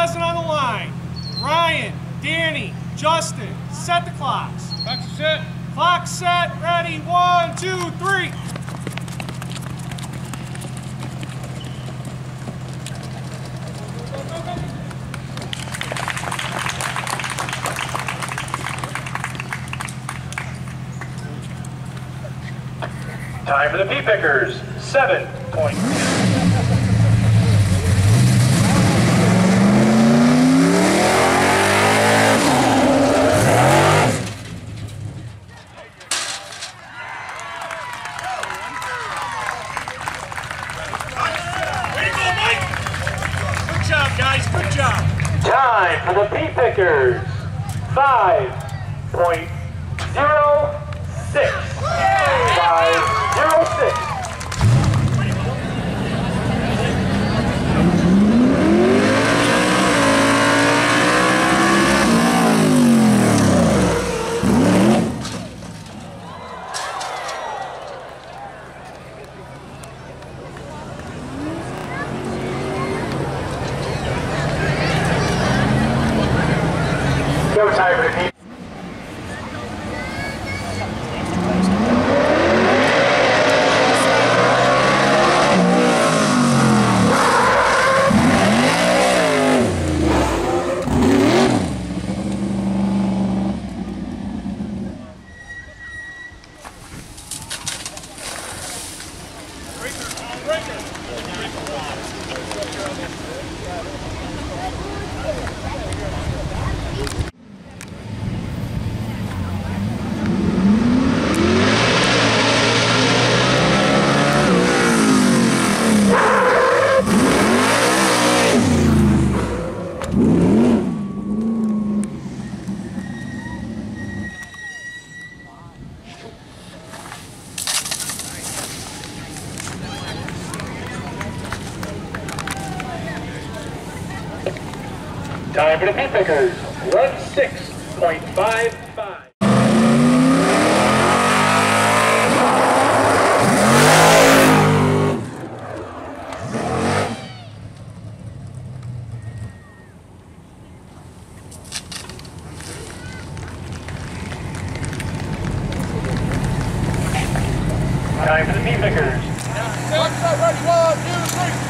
on the line. Ryan, Danny, Justin, set the clocks. Clock set. Clock set, ready, one, two, three. Time for the pea pickers, 7.2. guys, good job. Time for the pea pickers. Five point zero six. Go time Time for the pea pickers. Six point five five. Time for the pea pickers. One, two, three.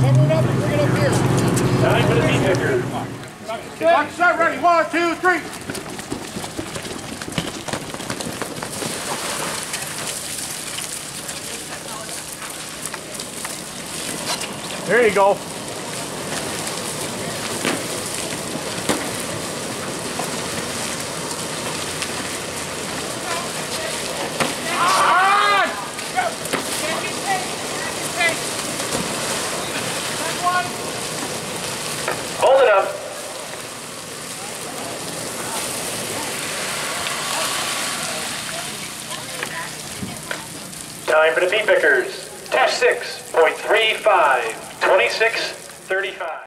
Cover it up and bring it up here. Time for the pea pickers. Clocks set. Ready. One, two, three. There you go. Time for the pea pickers. Test 6.35, 26.35.